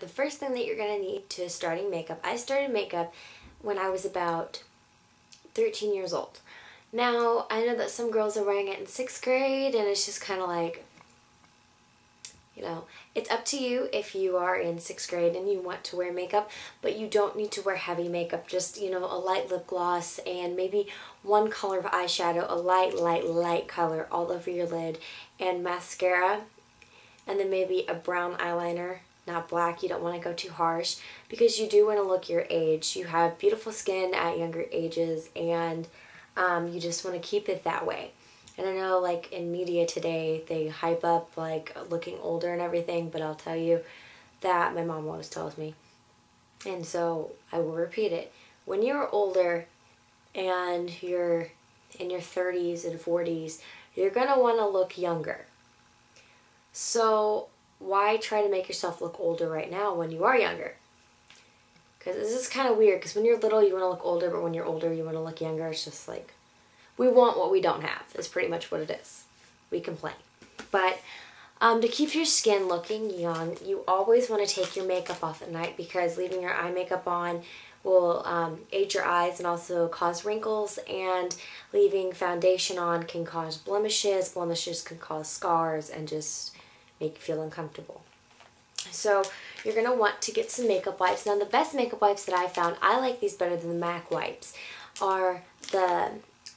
The first thing that you're going to need to starting makeup, I started makeup when I was about 13 years old. Now, I know that some girls are wearing it in sixth grade and it's just kind of like, you know, it's up to you if you are in sixth grade and you want to wear makeup, but you don't need to wear heavy makeup. Just, you know, a light lip gloss and maybe one color of eyeshadow, a light, light, light color all over your lid, and mascara, and then maybe a brown eyeliner not black. You don't want to go too harsh because you do want to look your age. You have beautiful skin at younger ages and um, you just want to keep it that way. And I know like in media today they hype up like looking older and everything, but I'll tell you that my mom always tells me. And so I will repeat it. When you're older and you're in your 30s and 40s, you're going to want to look younger. So why try to make yourself look older right now when you are younger? Because this is kind of weird because when you're little you want to look older, but when you're older you want to look younger. It's just like, we want what we don't have is pretty much what it is. We complain. But um, to keep your skin looking young, you always want to take your makeup off at night because leaving your eye makeup on will um, age your eyes and also cause wrinkles and leaving foundation on can cause blemishes. Blemishes can cause scars and just make you feel uncomfortable. So you're going to want to get some makeup wipes. Now the best makeup wipes that I found, I like these better than the MAC wipes, are the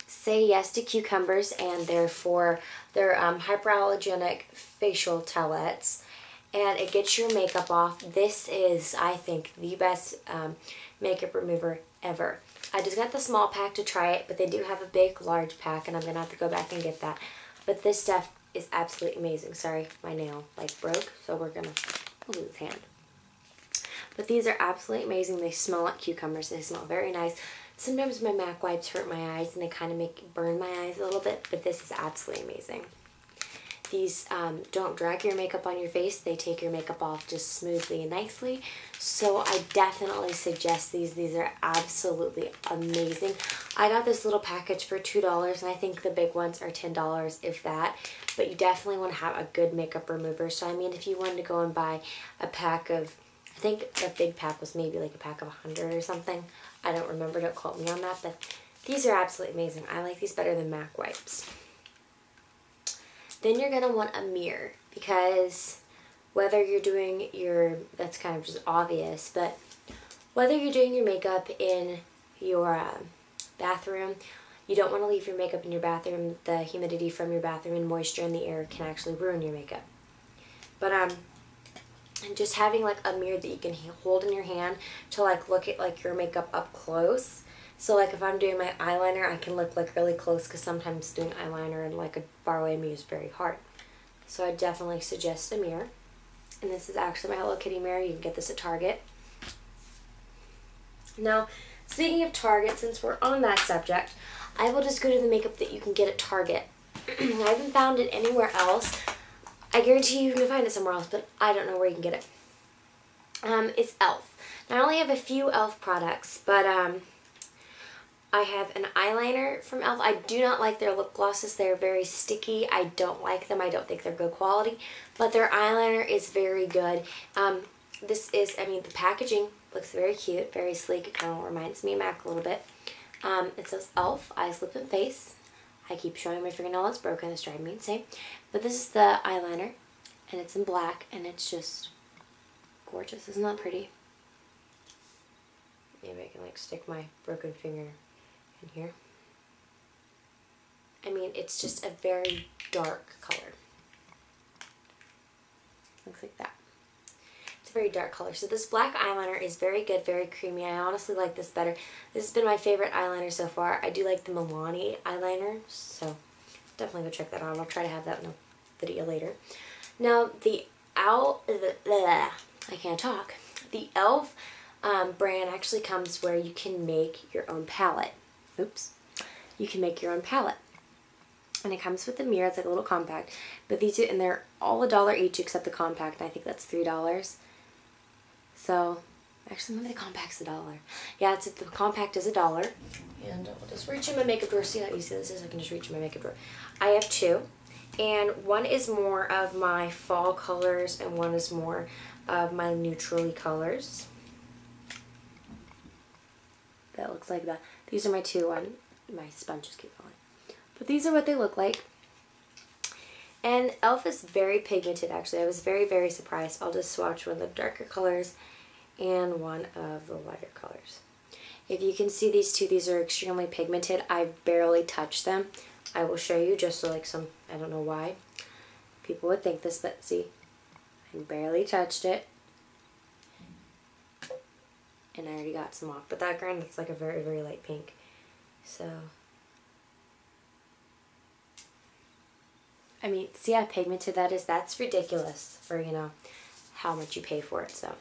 Say Yes to Cucumbers and they're for their um, hyperallergenic facial towelettes and it gets your makeup off. This is, I think, the best um, makeup remover ever. I just got the small pack to try it, but they do have a big, large pack, and I'm going to have to go back and get that. But this stuff is absolutely amazing. Sorry, my nail like broke, so we're gonna we'll hand. But these are absolutely amazing. They smell like cucumbers. They smell very nice. Sometimes my MAC wipes hurt my eyes and they kind of make burn my eyes a little bit, but this is absolutely amazing. These um, don't drag your makeup on your face. They take your makeup off just smoothly and nicely. So I definitely suggest these. These are absolutely amazing. I got this little package for $2 and I think the big ones are $10 if that. But you definitely want to have a good makeup remover. So I mean if you wanted to go and buy a pack of, I think a big pack was maybe like a pack of 100 or something. I don't remember, don't quote me on that. But these are absolutely amazing. I like these better than MAC wipes. Then you're going to want a mirror because whether you're doing your, that's kind of just obvious, but whether you're doing your makeup in your um, bathroom, you don't want to leave your makeup in your bathroom. The humidity from your bathroom and moisture in the air can actually ruin your makeup. But um, and just having like a mirror that you can hold in your hand to like look at like your makeup up close so like if I'm doing my eyeliner, I can look like really close because sometimes doing eyeliner and like a far away me is very hard. So I definitely suggest a mirror. And this is actually my Hello Kitty mirror. You can get this at Target. Now, speaking of Target, since we're on that subject, I will just go to the makeup that you can get at Target. I haven't found it anywhere else. I guarantee you can find it somewhere else, but I don't know where you can get it. Um, it's e.l.f. Now, I only have a few e.l.f. products, but um, I have an eyeliner from e.l.f. I do not like their lip glosses. They're very sticky. I don't like them. I don't think they're good quality. But their eyeliner is very good. Um, this is, I mean, the packaging looks very cute, very sleek. It kind of reminds me of MAC a little bit. Um, it says e.l.f. Eyes, Lip, and Face. I keep showing my fingernail that's broken. It's driving me insane. But this is the eyeliner. And it's in black. And it's just gorgeous. Isn't that pretty? Maybe I can like stick my broken finger in here. I mean, it's just a very dark color. Looks like that. It's a very dark color. So this black eyeliner is very good, very creamy. I honestly like this better. This has been my favorite eyeliner so far. I do like the Milani eyeliner, so definitely go check that out. I'll try to have that in a video later. Now, the Owl, I can't talk. The e.l.f. Um, brand actually comes where you can make your own palette oops, you can make your own palette. And it comes with the mirror, it's like a little compact. But these two, and they're all a dollar each except the compact, and I think that's $3. So, actually maybe the compact's a dollar. Yeah, it's the compact is a dollar. And I'll just reach in my makeup drawer. See how easy this is? I can just reach in my makeup drawer. I have two. And one is more of my fall colors and one is more of my neutrally colors. That looks like that. These are my two on my sponges keep falling. But these are what they look like. And e.l.f. is very pigmented actually. I was very, very surprised. I'll just swatch one of the darker colors and one of the lighter colors. If you can see these two, these are extremely pigmented. I barely touched them. I will show you just so like some, I don't know why people would think this, but see, I barely touched it. And I already got some off. But that ground, it's like a very, very light pink. So, I mean, see how pigmented that is? That's ridiculous for, you know, how much you pay for it, so.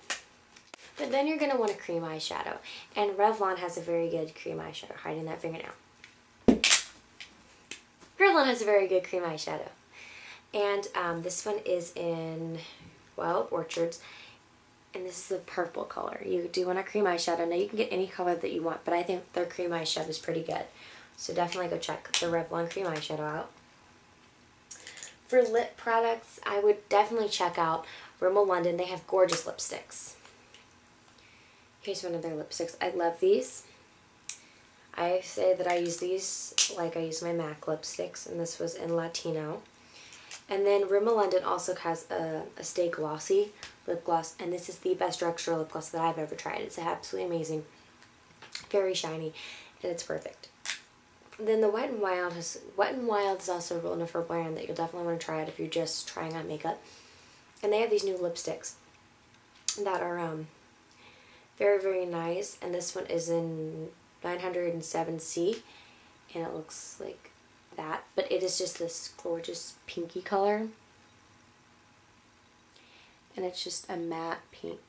But then you're going to want a cream eyeshadow. And Revlon has a very good cream eyeshadow, hiding that fingernail. Revlon has a very good cream eyeshadow. And um, this one is in Wild Orchards. And this is the purple color. You do want a cream eyeshadow. Now you can get any color that you want, but I think their cream eyeshadow is pretty good. So definitely go check the Revlon cream eyeshadow out. For lip products, I would definitely check out Rimmel London. They have gorgeous lipsticks. Here's one of their lipsticks. I love these. I say that I use these like I use my MAC lipsticks, and this was in Latino. And then Rimmel London also has a, a Stay Glossy lip gloss, and this is the best drugstore lip gloss that I've ever tried. It's absolutely amazing. Very shiny, and it's perfect. Then the Wet n Wild has Wet n Wild is also a wonderful brand that you'll definitely want to try it if you're just trying on makeup. And they have these new lipsticks that are um very, very nice. And this one is in 907C. And it looks like that. But it is just this gorgeous pinky color. And it's just a matte pink.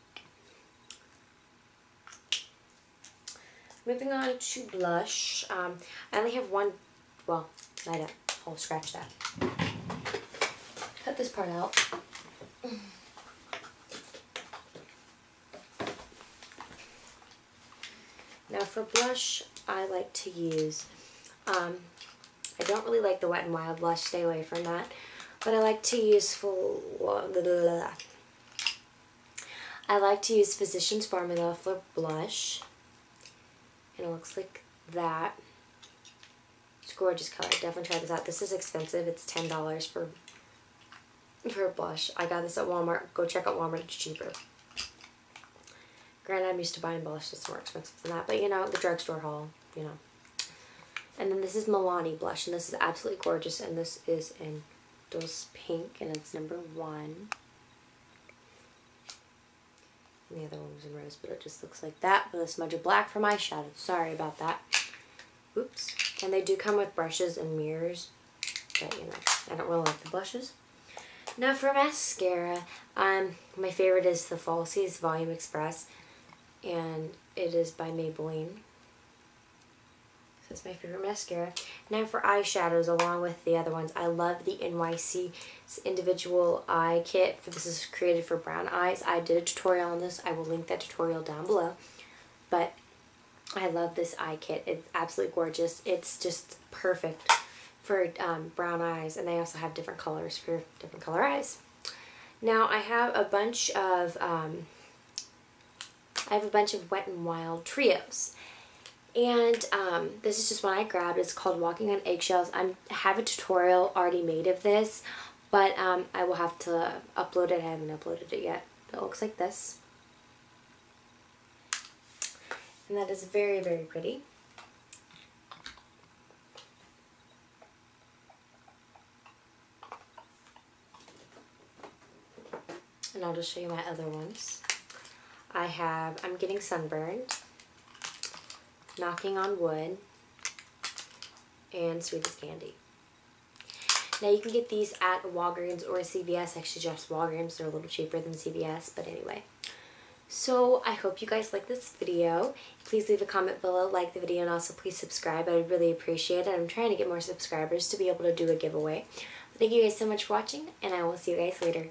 Moving on to blush. Um, I only have one, well, I don't. I'll scratch that. Cut this part out. Now for blush, I like to use, um, I don't really like the Wet n Wild blush, stay away from that. But I like to use full, I like to use Physicians Formula for blush. And it looks like that. It's gorgeous color. Definitely try this out. This is expensive. It's $10 for for a blush. I got this at Walmart. Go check out Walmart. It's cheaper. Granted, I'm used to buying blush that's more expensive than that, but you know, the drugstore haul, you know. And then this is Milani blush, and this is absolutely gorgeous, and this is in Dolce Pink, and it's number one. And the other one was in Rose, but it just looks like that with a smudge of black for my shadow. Sorry about that. Oops. And they do come with brushes and mirrors, but you know, I don't really like the blushes. Now for mascara, um, my favorite is the Falsies Volume Express and it is by Maybelline. That's my favorite mascara. Now for eyeshadows along with the other ones, I love the NYC individual eye kit. For This is created for brown eyes. I did a tutorial on this. I will link that tutorial down below. But I love this eye kit. It's absolutely gorgeous. It's just perfect for um, brown eyes and they also have different colors for different color eyes. Now I have a bunch of um, I have a bunch of Wet n Wild trios. And um, this is just one I grabbed. It's called Walking on Eggshells. I have a tutorial already made of this, but um, I will have to upload it. I haven't uploaded it yet. It looks like this. And that is very, very pretty. And I'll just show you my other ones. I have I'm Getting Sunburned, Knocking on Wood, and Sweet as Candy. Now you can get these at Walgreens or CVS. Actually, just Walgreens. They're a little cheaper than CVS, but anyway. So I hope you guys like this video. Please leave a comment below, like the video, and also please subscribe. I would really appreciate it. I'm trying to get more subscribers to be able to do a giveaway. Thank you guys so much for watching, and I will see you guys later.